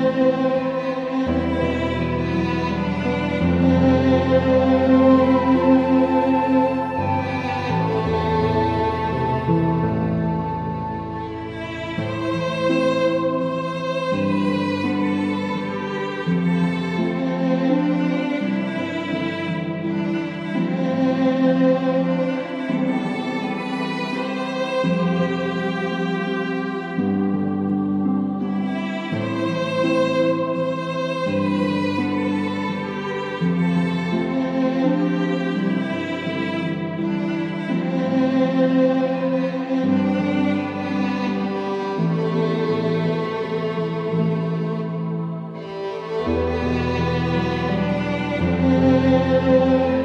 Thank you. Música